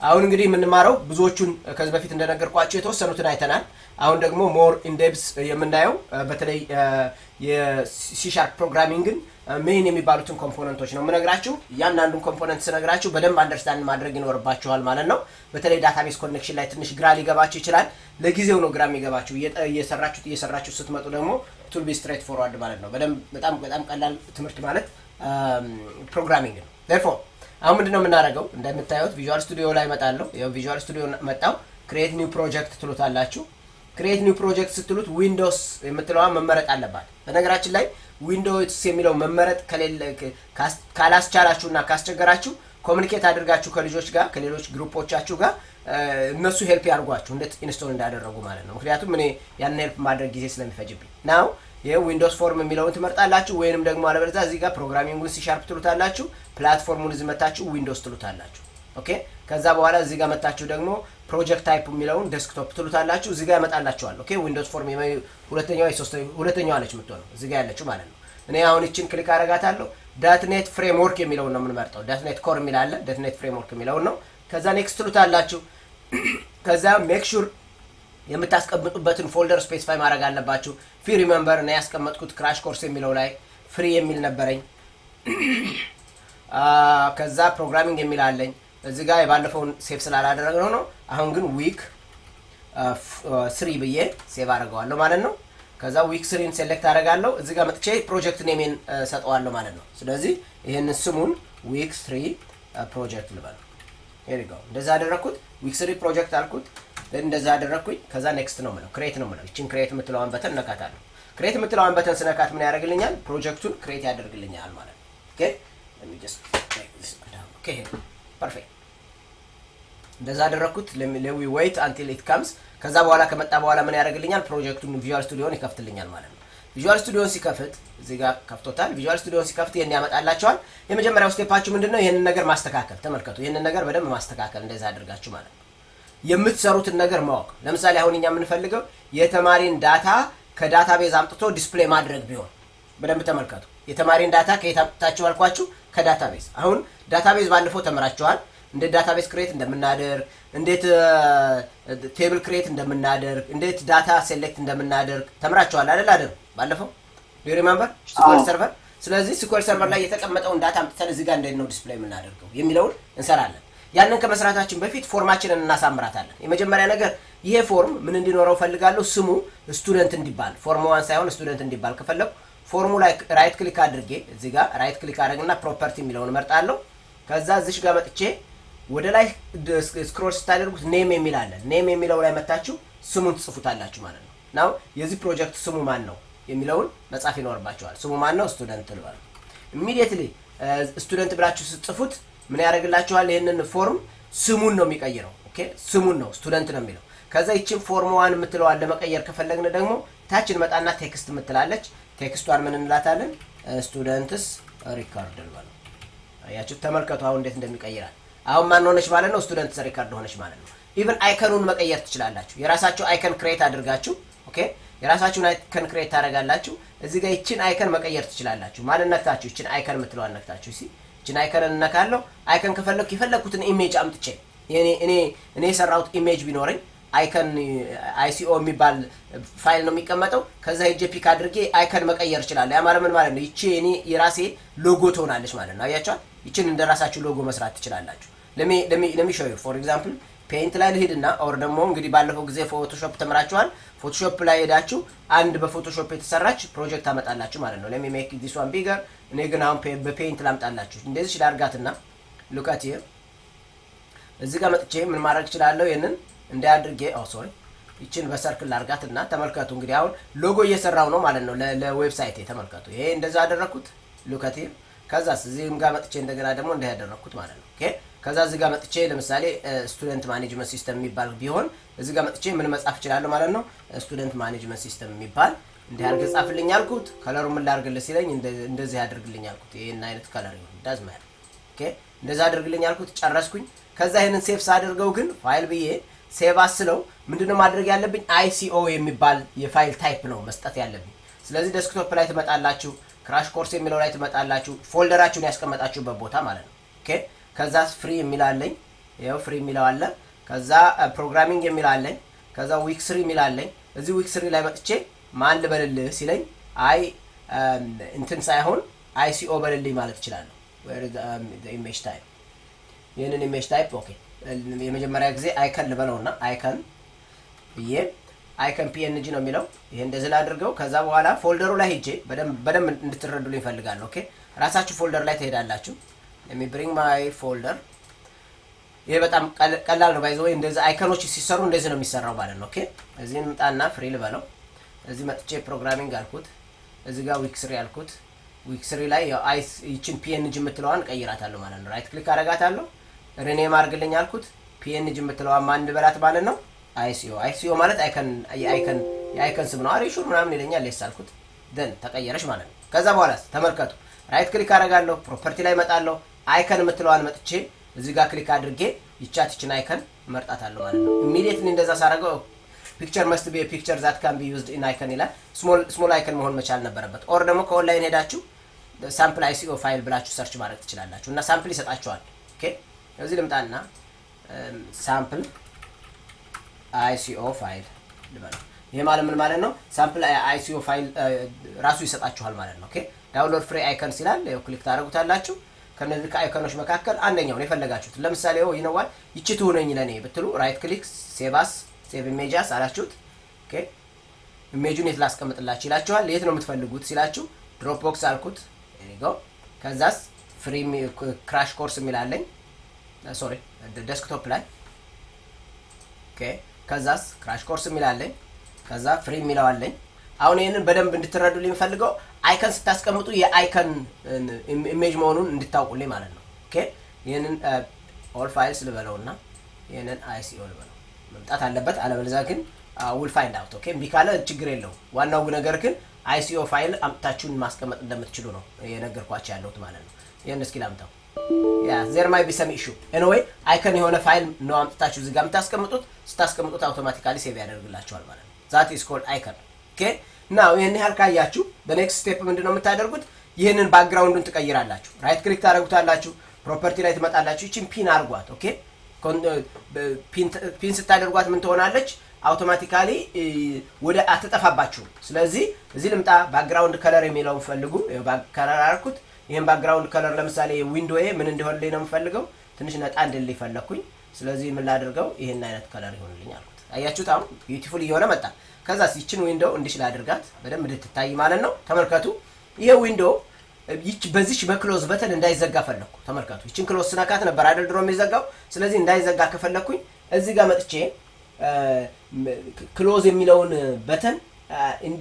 አሁን እንግዲህ የምንማረው ብዙዎቹን ከዚህ በፊት እንደነገርኳቸው የተወሰኑትን አይተናል። አሁን ደግሞ more in depth የምናየው በተለይ የሲሻርፕ ፕሮግራሚንግን ሜይን የሚባሉትን component ኦች ነው የምነግራችሁ። እያንዳንዱን component ስነግራችሁ በደንብ understand ማድረግ ይኖርባችኋል ማለት ነው። በተለይ database connection ላይ ትንሽ ግራ ሊገባችሁ ይችላል። ለጊዜው ነው ግራ የሚገባችሁ። እየሰራችሁት እየሰራችሁ ስትመጡ ደግሞ it'll be straightforward ማለት ነው። በጣም በጣም ቀላል ትምህርት ማለት programming ነው። አሁን ምንድን ነው የምናደርገው? እንደምታዩት Visual Studio ላይ እመጣለሁ። Visual Studio መጣው። create new project ትሉታላችሁ። create new project ስትሉት Windows የምትለዋ መመረጥ አለባት። በነገራችን ላይ Windows የሚለው መመረጥ ካላስቻላችሁ እና ካስቸገራችሁ communicate አድርጋችሁ ከልጆች ጋር ከሌሎች group ኦቻችሁ ጋር እነሱ help ያድርጓችሁ እንዴት install እንዳደረጉ ማለት ነው። ምክንያቱም እኔ ያንን help ማድረግ ጊዜ ስለሚፈጅብኝ now ይህ Windows Form የሚለውን ትመርጣላችሁ። ወይንም ደግሞ አለበለዚያ እዚህ ጋር ፕሮግራሚንጉን ሲሻርፕ ትሉታላችሁ። platform ኡን እዚህ መታችሁ Windows ትሉታላችሁ። okay ከዛ በኋላ እዚህ ጋር መታችሁ ደግሞ project type የሚለውን desktop ትሉታላችሁ። እዚህ ጋር ያመጣላችኋል። okay Windows Form ሁለተኛዋ ሁለተኛዋ አለች የምትሆነው እዚህ ጋር ያለችው ማለት ነው። እኔ አሁን ይችን click አረጋታለሁ። .NET Framework የሚለውን ነው የምንመርጠው። .NET Core የሚል አለ። .NET Framework የሚለውን ነው። ከዛ next ትሉታላችሁ። ከዛ make የምታስቀምጡበትን folder specify ማድረግ አለባችሁ። if you remember እኔ ያስቀመጥኩት crash course የሚለው ላይ free የሚል ነበረኝ። ከዛ programming የሚል አለኝ እዚህ ጋር የባለፈውን save ስላላደረግነው ነው። አሁን ግን week three ብዬ save አድርገዋለሁ ማለት ነው። ከዛ week three ን select አደርጋለሁ። እዚህ ጋር መጥቼ project name እሰጠዋለሁ ማለት ነው። ስለዚህ ይህንን ስሙን week three project ልበለው። here we go እንደዛ አደረግኩት። week three project አልኩት። እንደዛ አደረግኩኝ። ከዛ next ነው ምለው create ነው ምለው። ይችን create የምትለዋን button እነካታለሁ። create የምትለዋን button ስነካት ምን ያደርግልኛል? ፕሮጀክቱን create ያደርግልኛል ማለት ነው። perfect እንደዛ አደረግኩት። let we wait until it comes። ከዛ በኋላ ከመጣ በኋላ ምን ያደርግልኛል? ፕሮጀክቱን Visual Studio ን ይከፍትልኛል ማለት ነው። Visual Studio ን ሲከፍት እዚህ ጋር ከፍቶታል። Visual Studio ን ሲከፍት ይህን ያመጣላችኋል። የመጀመሪያው step ኣችሁ ምንድን ነው? ይህንን ነገር ማስተካከል። ተመልከቱ፣ ይህንን ነገር በደንብ ማስተካከል፣ እንደዛ አድርጋችሁ ማለት ነው። የምትሰሩትን ነገር ማወቅ። ለምሳሌ አሁን እኛ የምንፈልገው የተማሪን data ከ database አምጥቶ display ማድረግ ቢሆን በደንብ ተመልከቱ። የተማሪን data ከየት አምጥታችሁ አልኳችሁ? ከ database። አሁን database ባለፈው ተምራችኋል። እንዴት database create እንደምናደርግ፣ እንዴት table create እንደምናደርግ፣ እንዴት data select እንደምናደርግ ተምራችኋል አይደል? አይደል? ባለፈው do remember SQL Server። ስለዚህ SQL Server ላይ የተቀመጠውን data አምጥተን እዚህ ጋር እንዴት ነው display የምናደርገው የሚለውን እንሰራለን። ያንን ከመስራታችን በፊት form ኣችንን እናሳምራታለን። የመጀመሪያ ነገር ይሄ form ምን እንዲኖረው እፈልጋለሁ? ስሙ student እንዲባል form one ሳይሆን student እንዲባል ከፈለኩ form ኡ ላይ right click አድርጌ እዚህ ጋር right click አድርግና property የሚለውን እመርጣለሁ። ከዛ እዚች ጋር መጥቼ ወደ ላይ scroll ስታደርጉት name የሚል አለ። name የሚለው ላይ መታችሁ ስሙን ትጽፉታላችሁ ማለት ነው። now የዚህ ፕሮጀክት ስሙ ማን ነው የሚለውን መጻፍ ይኖርባችኋል። ስሙ ማን ነው? student ልበል። Immediately student ብላችሁ ስትጽፉት ምን ያደርግላችኋል? ይህንን form ስሙን ነው የሚቀይረው። okay ስሙን ነው student ነው የሚለው። ከዛ ይችን form one የምትለዋን ለመቀየር ከፈለግን ደግሞ ታች እንመጣና text የምትል አለች text ኧን ምን እንላታለን? students record ልበለው። አያችሁ፣ ተመልከቱ አሁን እንዴት እንደሚቀየር። አሁን ማን ሆነች ማለት ነው? students record ሆነች ማለት ነው። Even icon ኡን መቀየር ትችላላችሁ። የራሳችሁ icon create አድርጋችሁ okay፣ የራሳችሁን icon create ታደርጋላችሁ። እዚህ ጋር ይችን icon መቀየር ትችላላችሁ። ማንን ነክታችሁ? ይችን icon የምትለዋን ነክታችሁ see ይችን icon እነካለሁ። icon ከፈለግኩ የፈለግኩትን image አምጥቼ እኔ እኔ የሰራሁት image ቢኖረኝ icon ICO የሚባል ፋይል ነው የሚቀመጠው። ከዛ ሄጄ pick አድርጌ icon መቀየር እችላለሁ። ያ ማለት ምን ማለት ነው? ይቺ እኔ የራሴ ሎጎ ትሆናለች ማለት ነው። አይታችኋል። ይችን እንደ ራሳችሁ ሎጎ መስራት ትችላላችሁ። Let me show for example Paint ላይ ልሂድና or ደግሞ እንግዲህ ባለፈው ጊዜ Photoshop ተምራችኋል። Photoshop ላይ ሄዳችሁ አንድ በ Photoshop የተሰራች ፕሮጀክት ታመጣላችሁ ማለት ነው። Let me make this one bigger። እኔ ግን አሁን በ Paint ላምጣላችሁ። እንደዚህ ላድርጋትና look at እዚህ ጋር መጥቼ ምን ማድረግ እችላለሁ? ይህንን እንዲህ አድርጌ sorry ይችን በ circle ላርጋት እና ተመልከቱ። እንግዲህ አሁን ሎጎ እየሰራው ነው ማለት ነው ለ website ተመልከቱ። ይሄ እንደዛ አደረግኩት look at። ከዛስ እዚህም ጋር መጥቼ እንደገና ደግሞ እንዲህ ያደረግኩት ማለት ነው። Okay ከዛ እዚህ ጋር መጥቼ ለምሳሌ student management system የሚባል ቢሆን እዚህ ጋር መጥቼ ምን መጻፍ እችላለሁ ማለት ነው። Student management system የሚባል እንዲህ ጻፍልኝ አልኩት። Color ኡ ምን ላድርግልህ ሲለኝ እንደዚህ አድርግልኝ አልኩት። ይህን አይነት color ይሁን ዳዝ እንደዛ አድርግልኝ አልኩት። ጨረስኩኝ። ከዛ ይህንን save ሳደርገው ግን ፋይል ብዬ save as ስለው ምንድነው ማድረግ ያለብኝ? ICO የሚባል የ file type ነው መስጠት ያለብኝ። ስለዚህ desktop ላይ ትመጣላችሁ፣ crash course የሚለው ላይ ትመጣላችሁ፣ folder ኣችሁን ያስቀመጣችሁበት ቦታ ማለት ነው። Okay ከዛ free የሚል አለኝ ይኸው free የሚለው አለ። ከዛ programming አለኝ። ከዛ week three የሚል አለኝ። እዚህ week three ላይ መጥቼ ማን ልበልልህ ሲለኝ አይ እንትን ሳይሆን ICO በልልኝ ማለት እችላለሁ። Image type ይህንን image type okay የመጀመሪያ ጊዜ icon ልበለውና icon ብዬ icon PNG ነው የሚለው ይሄ እንደዚህ ላድርገው። ከዛ በኋላ folder ኡ ላይ ሄጄ በደንብ እንድትረዱልኝ እፈልጋለሁ። Okay ራሳችሁ folder ላይ ትሄዳላችሁ። Bring my folder ይሄ በጣም ቀላል ነው። By the way እንደዚህ icon ኦች ሲሰሩ እንደዚህ ነው የሚሰራው ማለት ነው። Okay እዚህ ልምጣና free ልበለው። እዚህ መጥቼ programming አልኩት። እዚህ ጋር week three አልኩት። Week three ላይ ይችን PNG የምትለዋን እቀይራታለሁ ማለት ነው። Right click አረጋታለሁ። Rename አድርግልኝ አልኩት። PNG የምትለዋን ማን በላት ማለት ነው ICO ICO ማለት icon የ icon ስም ነው። Are you sure ምናምን ይለኛል። Yes አልኩት then ተቀየረች ማለት ነው። ከዛ በኋላ ተመልከቱ፣ right click አደርጋለሁ፣ property ላይ እመጣለሁ። Icon የምትለዋን መጥቼ እዚህ ጋር click አድርጌ ይቻት ይችን icon እመርጣታለሁ ማለት ነው። Immediately እንደዛ ሳደርገው Picture must be picture that can be used in icon ይላል። Small icon መሆን መቻል ነበረበት። Or ደግሞ ከኦንላይን ሄዳችሁ sample ICO file ብላችሁ search ማድረግ ትችላላችሁ እና sample ይሰጣችኋል። Okay እዚህ ልምጣና sample ICO file ልበለው። ይሄ ማለት ምን ማለት ነው? Sample ICO file ራሱ ይሰጣችኋል ማለት ነው። Okay download free icons ይላል። ይኸው click ታደርጉታላችሁ። ከነዚህ ከ icon ኦች መካከል አንደኛውን የፈለጋችሁት ለምሳሌ ው ይነዋል ይቺ ትሁነኝ ለእኔ ብትሉ right click save as save image as አላችሁት። Okay image ኡን የት ላስቀምጥላችሁ ይላችኋል። የት ነው የምትፈልጉት ሲላችሁ Dropbox አልኩት። ከዛስ free crash course የሚል አለኝ sorry desktop ላይ okay ከዛስ crash course የሚል አለኝ ከዛ free የሚለው አለኝ አሁን ይህንን በደንብ እንድትረዱልኝ የምፈልገው icon ስታስቀምጡ የ icon image መሆኑን እንድታውቁልኝ ማለት ነው። Okay ይህንን all files ልበለው እና ይህንን ICO ልበለው መምጣት አለበት። አለበለዚያ ግን we'll find out okay። እምቢ ካለ ችግር የለው። ዋናው ነገር ግን ICO file አምጥታችሁ ማስቀመጥ እንደምትችሉ ነው የነገርኳችሁ ያለሁት ማለት ነው። ይህን እስኪ ላምጣው። There might be issue anyway icon የሆነ ፋይል ነው አምጥታችሁ እዚህ ጋር የምታስቀምጡት። ስታስቀምጡት Automatically save ያደርግላችኋል ማለት ነው። That is called icon okay። now ይህን ያህል ካያችሁ በ next step ምንድን ነው የምታደርጉት? ይህንን background ኡን ትቀይራላችሁ። right click ታደርጉታላችሁ። property ላይ ትመጣላችሁ። ይችን pin አድርጓት። okay pin ስታደርጓት ምን ትሆናለች? automatically ወደ አትጠፋባችሁም። ስለዚህ እዚህ ልምጣ። background color የሚለውን ፈልጉ። color አልኩት። ይህን background color ለምሳሌ window ዬ ምን እንዲሆንልኝ ነው የምፈልገው? ትንሽ ነጣ እንድልኝ ፈለግኩኝ። ስለዚህ ምን ላድርገው? ይህን አይነት color ይሆንልኝ አልኩት። አያችሁት? አሁን beautiful እየሆነ መጣ። ከዛ ይችን window እንዲች ላድርጋት በደንብ እንድትታይ ማለት ነው። ተመልከቱ። ይሄ window በዚች በ close button እንዳይዘጋ ፈለግኩ። ተመልከቱ። ይችን close ስነካት ነበር አይደል ድሮ የሚዘጋው። ስለዚህ እንዳይዘጋ ከፈለግኩኝ እዚህ ጋር መጥቼ close የሚለውን button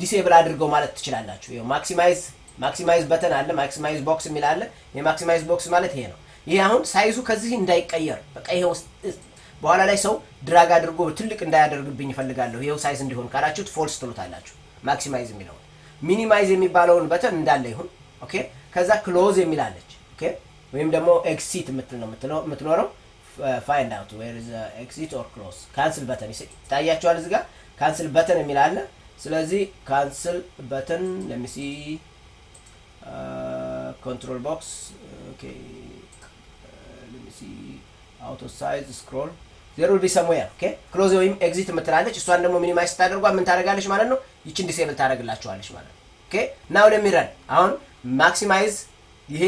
disable አድርገው ማለት ትችላላችሁ። maximize maximize button አለ፣ maximize box የሚል አለ። የ maximize box ማለት ይሄ ነው። ይሄ አሁን size ኡ ከዚህ እንዳይቀየር በቃ ይሄ በኋላ ላይ ሰው drag አድርጎ ትልቅ እንዳያደርግብኝ እፈልጋለሁ ይሄው size እንዲሆን ካላችሁት false ትሉታላችሁ። maximize የሚለውን minimize የሚባለውን button እንዳለ ይሁን። okay ከዛ close የምትላለች okay ወይም ደግሞ exit የምትኖረው find out where is exit or close cancel button ይታያችኋል። እዚህ ጋር cancel button የሚል አለ። ስለዚህ cancel button let me see control box okay let me see auto size scroll there'll be somewhere okay close ወይም exit የምትላለች እሷን ደግሞ minimize ስታደርጓ ምን ታደርጋለች ማለት ነው? ይችን disable ታደርግላችኋለች ማለት ነው። okay now let me run አሁን maximize ይሄ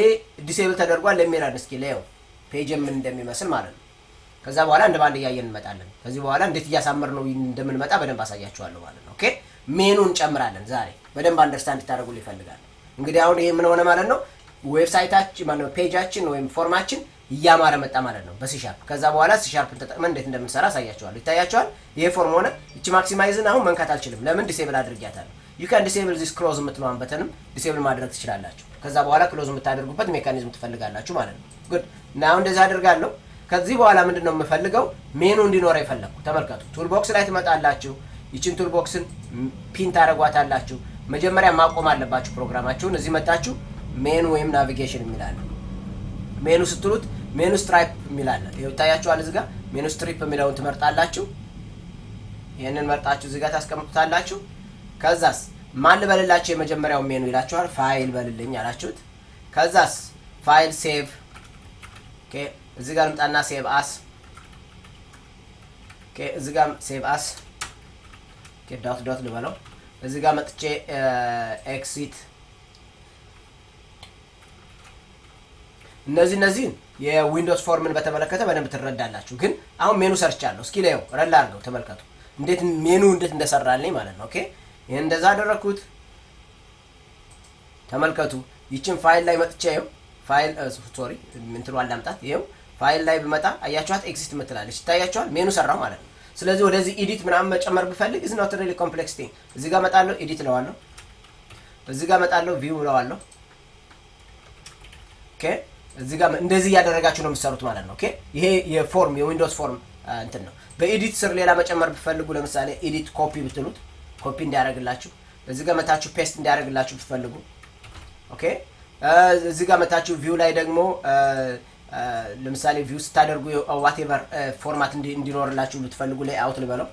disable ተደርጓል። let me run እስኪ ልየው page ምን እንደሚመስል ማለት ነው። ከዛ በኋላ እንደ ባንድ እያየን እንመጣለን። ከዚህ በኋላ እንዴት እያሳመር ነው እንደምንመጣ በደንብ አሳያችኋለሁ ማለት ነው። okay menu ን እንጨምራለን ዛሬ በደንብ understand እንድታደርጉ እፈልጋለሁ። እንግዲህ አሁን ይሄ ምን ሆነ ማለት ነው? website ኣችን ማለት page ኣችን ወይም form ኣችን እያማረ መጣ ማለት ነው በ C sharp ከዛ በኋላ C sharp ን ተጠቅመን እንዴት እንደምንሰራ አሳያችኋለሁ። ይታያችኋል። ይሄ form ሆነ። ይቺ maximize ን አሁን መንካት አልችልም። ለምን? disable አድርጊያታለሁ። you can disable this close የምትለዋን button ም disable ማድረግ ትችላላችሁ። ከዛ በኋላ close የምታደርጉበት mechanism ትፈልጋላችሁ ማለት ነው። good እና እንደዚህ አደርጋለሁ። ከዚህ በኋላ ምንድን ነው የምፈልገው? ሜኑ እንዲኖረ የፈለግኩ ተመልከቱ። toolbox ላይ ትመጣላችሁ። ይችን toolbox ን pin ታደርጓታላችሁ። መጀመሪያ ማቆም አለባችሁ ፕሮግራማችሁን። እዚህ መጣችሁ ሜኑ ወይም navigation የሚል አለ menu ስትሉት menu strip የሚል አለ ይታያችኋል። እዚህ ጋር menu strip የሚለውን ትመርጣላችሁ። ይህንን መርጣችሁ እዚህ ጋር ታስቀምጡታላችሁ። ከዛስ ማን ልበልላችሁ? የመጀመሪያው ሜኑ ይላችኋል። ፋይል በልልኝ አላችሁት። ከዛስ file save እዚህ ጋር ልምጣና save as እዚህ ጋር save as dot dot ልበለው። እዚህ ጋር መጥቼ exit እነዚህ እነዚህን የ Windows form ን በተመለከተ በደንብ ትረዳላችሁ። ግን አሁን ሜኑ ሰርቻለሁ። እስኪ ላየው run ላድርገው ተመልከቱ፣ እንዴት ሜኑ እንዴት እንደሰራልኝ ማለት ነው። okay ይህን እንደዛ አደረግኩት። ተመልከቱ። ይችን ፋይል ላይ መጥቼ ይኸው file sorry ምንትሉ አላምጣት። ይኸው ፋይል ላይ ብመጣ አያችኋት exit የምትላለች ይታያችኋል። ሜኑ ሰራው ማለት ነው። ስለዚህ ወደዚህ edit ምናምን መጨመር ብፈልግ is not really complex thing። ጋር መጣለሁ፣ edit እለዋለሁ። እዚህ ጋር መጣለሁ፣ view እለዋለሁ። okay እዚህ ጋር እንደዚህ እያደረጋችሁ ነው የምትሰሩት ማለት ነው። okay ይሄ የ form የ Windows form እንትን ነው። በ edit ስር ሌላ መጨመር ብትፈልጉ ለምሳሌ edit copy ብትሉት ኮፒ እንዲያደርግላችሁ፣ እዚህ ጋር መታችሁ paste እንዲያደርግላችሁ ብትፈልጉ okay እዚህ ጋር መታችሁ view ላይ ደግሞ ለምሳሌ view ስታደርጉ whatever format እንዲኖርላችሁ ብትፈልጉ layout ልበለው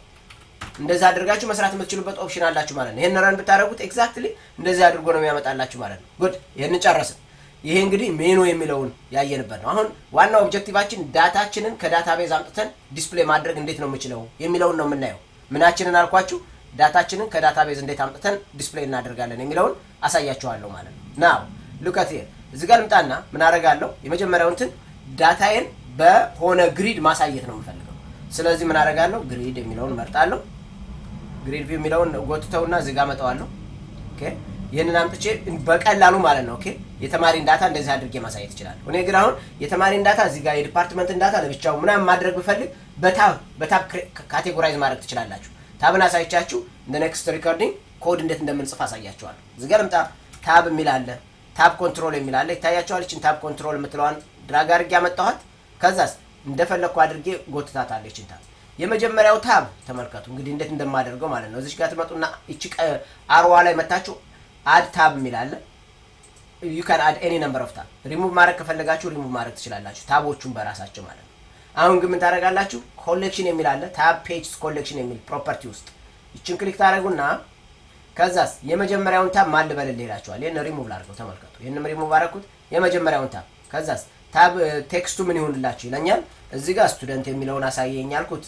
እንደዚህ አድርጋችሁ መስራት የምትችሉበት option አላችሁ ማለት ነው። ይህን run ብታደርጉት exactly እንደዚህ አድርጎ ነው የሚያመጣላችሁ ማለት ነው። good ይህንን ጨረስን። ይሄ እንግዲህ ሜኑ የሚለውን ያየንበት ነው። አሁን ዋናው objective ኣችን data ችንን ከ database አምጥተን display ማድረግ እንዴት ነው የምችለው የሚለውን ነው የምናየው። ምናችንን አልኳችሁ? data ችንን ከ database እንዴት አምጥተን display እናደርጋለን የሚለውን አሳያችኋለሁ ማለት ነው። now look at እዚህ ጋር ልምጣና ምን አደርጋለሁ? የመጀመሪያው እንትን data ዬን በሆነ grid ማሳየት ነው የምፈልገው። ስለዚህ ምን አደርጋለሁ? grid የሚለውን መርጣለሁ። grid view የሚለውን ጎትተውና እዚህ ጋር አመጣዋለሁ። okay ይህንን አምጥቼ በቀላሉ ማለት ነው okay የተማሪን data እንደዚህ አድርጌ ማሳየት እችላለሁ። እኔ ግን አሁን የተማሪን data እዚህ ጋር የ department ን data ለብቻው ምናምን ማድረግ ብፈልግ በ tab በ tab categorize ማድረግ ትችላላችሁ። tab ን አሳይቻችሁ እንደ next recording code እንዴት እንደምንጽፍ አሳያችኋለሁ። እዚህ ጋር ልምጣ። tab የሚል አለ፣ tab control የሚል አለ። ይታያችኋል። ይችን tab control የምትለዋን drag አድርጌ ያመጣኋት። ከዛስ እንደፈለግኩ አድርጌ ጎትታታለሁ። ይችን tab የመጀመሪያው tab ተመልከቱ እንግዲህ እንዴት እንደማደርገው ማለት ነው። እዚች ጋር ትመጡና ይቺ arrow ዋ ላይ መታችሁ add tab የሚል አለ። you can add any number of tab። ሪሙቭ ማድረግ ከፈለጋችሁ ሪሙቭ ማድረግ ትችላላችሁ፣ tab ኦቹን በራሳቸው ማለት ነው። አሁን ግን ምን ታደርጋላችሁ? collection የሚል tab pages collection የሚል property ውስጥ ይችን click ታደርጉና ከዛስ የመጀመሪያውን tab ማን ይላችኋል። ይህን ሪሙቭ ላድርገው፣ ተመልከቱ። ይህንም ሪሙቭ አደረኩት፣ የመጀመሪያውን tab። ከዛስ tab text ኡ ምን ይሁንላችሁ ይለኛል። እዚህ ጋር student የሚለውን አሳየኝ አልኩት።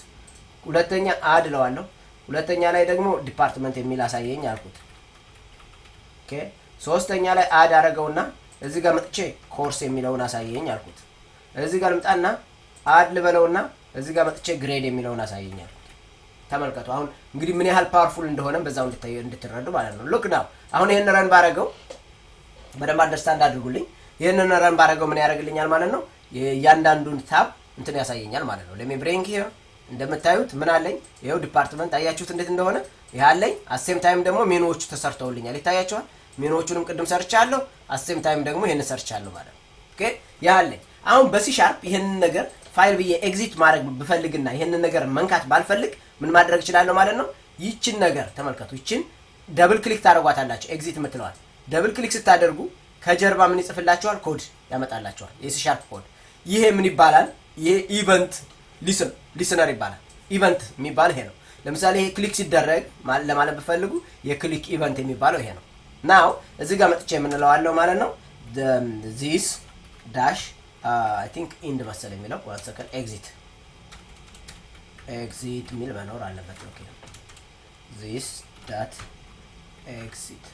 ሁለተኛ add እለዋለሁ። ሁለተኛ ላይ ደግሞ department የሚል አሳየኝ አልኩት። okay ሶስተኛ ላይ add አደረገውና እዚህ ጋር መጥቼ ኮርስ የሚለውን አሳየኝ አልኩት። እዚህ ጋር ልምጣና add ልበለውና እዚህ ጋር መጥቼ grade የሚለውን አሳየኝ አልኩት። ተመልከቱ አሁን እንግዲህ ምን ያህል powerful እንደሆነም በዛው እንድትረዱ ማለት ነው። look now አሁን ይህን run ባረገው በደንብ understand አድርጉልኝ። ይህንን run ባረገው ምን ያደርግልኛል ማለት ነው? እያንዳንዱን tab እንትን ያሳየኛል ማለት ነው። bring here እንደምታዩት ምን አለኝ? ይኸው department አያችሁት እንዴት እንደሆነ ይህ አለኝ። at same time ደግሞ ሜኑዎቹ ተሰርተውልኛል። ይታያቸዋል። ሜኑዎቹንም ቅድም ሰርቻለሁ። at same time ደግሞ ይህን ሰርቻለሁ ማለት ነው። okay ይህ አለኝ። አሁን በ C Sharp ይህንን ነገር ፋይል ብዬ exit ማድረግ ብፈልግና ይህንን ነገር መንካት ባልፈልግ ምን ማድረግ እችላለሁ ማለት ነው። ይችን ነገር ተመልከቱ። ይችን double click ታደርጓታላችሁ። exit የምትለዋን double click ስታደርጉ ከጀርባ ምን ይጽፍላችኋል? ኮድ ያመጣላችኋል። የ C Sharp code። ይሄ ምን ይባላል? ይሄ event listener ይባላል። event የሚባል ይሄ ነው። ለምሳሌ ይሄ click ሲደረግ ለማለት ብፈልጉ የ click event የሚባለው ይሄ ነው። now እዚህ ጋር መጥቼ የምንለዋለው ማለት ነው this dot I think end መሰል የሚለው one second exit exit የሚል መኖር አለበት። okay this dot exit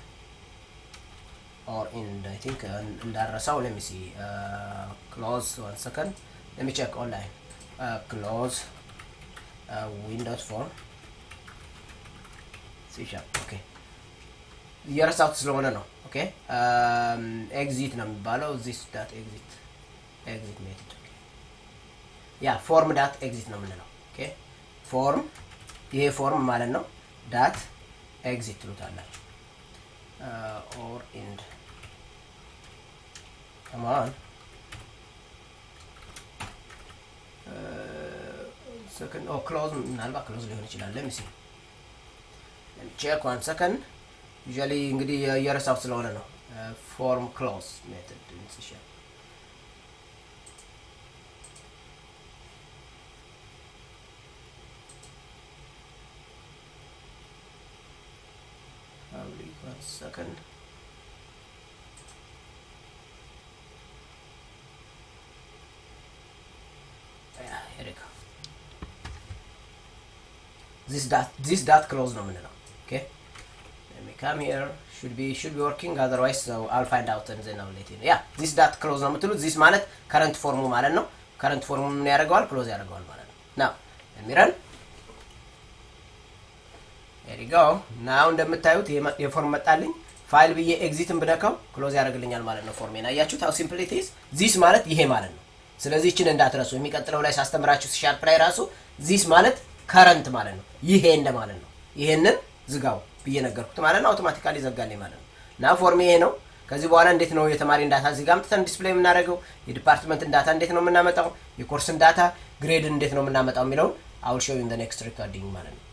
or end I think እንዳረሳው let me see close one second let me check online close Windows form C Sharp okay እየረሳሁት ስለሆነ ነው። okay exit ነው የሚባለው this dot exit exit method yeah form dot exit ነው የምንለው። okay form ይሄ form ማለት ነው። dot exit ትሉታላችሁ። or end come on second oh close ምናልባት close ሊሆን ይችላል። let me see check one second usually እንግዲህ የረሳው ስለሆነ ነው። form close method in C Sharp probably. Yeah, here we go. ዚስ ዳት ክሎዝ ነው የምንለው. ኦኬ? ካም ሂር should be should be working otherwise so I'll find out and then I'll let you know. Yeah this dot close ነው የምትሉት. This ማለት ከረንት ፎርሙ ማለት ነው. ከረንት ፎርሙ ምን ያደርገዋል? ክሎዝ ያደርገዋል ማለት ነው. Now let me run there you go. Now እንደምታዩት የ form መጣልኝ። ፋይል ብዬ exit ን ብነካው close ያደርግልኛል ማለት ነው form ኤን። አያችሁት? Simple it is? This ማለት ይሄ ማለት ነው። ስለዚህ ይችን እንዳትረሱ። የሚቀጥለው ላይ ሳስተምራችሁ C Sharp ላይ ራሱ this ማለት current ማለት ነው። ይሄ እንደ ማለት ነው። ይሄንን ዝጋው ብዬ ነገርኩት ማለት ነው። automatically ዘጋልኝ ማለት ነው። እና form ይሄ ነው። ከዚህ በኋላ እንዴት ነው የተማሪን data እዚህ ጋር አምጥተን display የምናደርገው? የ department ን data እንዴት ነው የምናመጣው? የ course ን data grade ን እንዴት ነው የምናመጣው የሚለውን I will show in next recording ማለት ነው